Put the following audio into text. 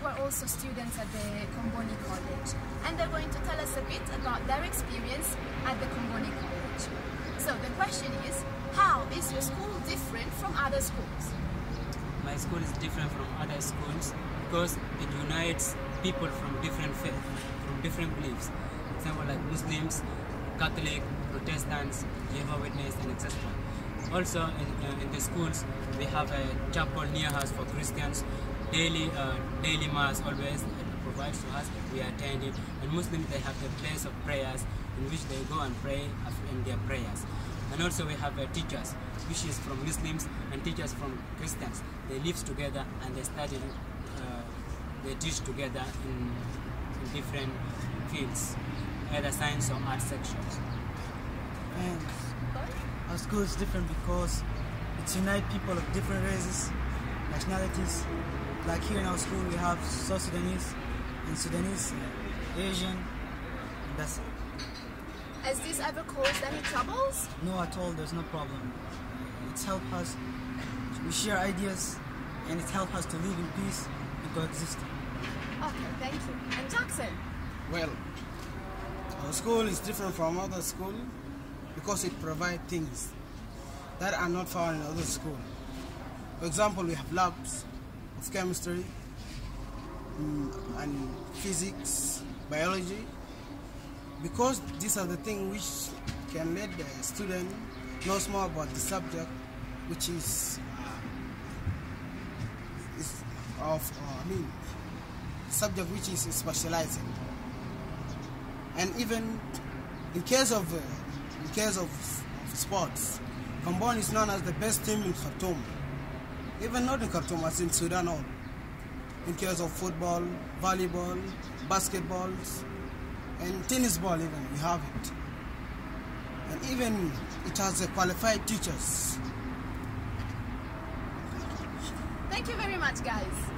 who are also students at the Comboni College. And they're going to tell us a bit about their experience at the Comboni College. So the question is, how is your school different from other schools? My school is different from other schools because it unites people from different faiths, from different beliefs. For example, like Muslims, Catholic, Protestants, Jehovah Witness, and etc. Also, in, uh, in the schools, they have a chapel near us for Christians Daily, uh, daily mass always provides to us. We attend it. And Muslims, they have a place of prayers in which they go and pray in their prayers. And also we have uh, teachers, which is from Muslims and teachers from Christians. They live together and they study, uh, they teach together in, in different fields, either science or art sections. And our school is different because it unites people of different races, nationalities. Like here in our school, we have South Sudanese and Sudanese, and Asian, and that's it. Has this ever caused any troubles? No, at all. There's no problem. It's helped us. We share ideas, and it helped us to live in peace and coexist. Okay, thank you. And Jackson? Well, our school is different from other school because it provides things that are not found in other school. For example, we have labs of chemistry mm, and physics, biology, because these are the things which can let the student know more about the subject which is, uh, is of uh, I mean subject which is specializing. And even in case of uh, in case of, of sports Comboni is known as the best team in Khartoum even not in Khartoum as in Sudan all in case of football volleyball basketballs and tennis ball even we have it. And even it has qualified teachers. Thank you very much guys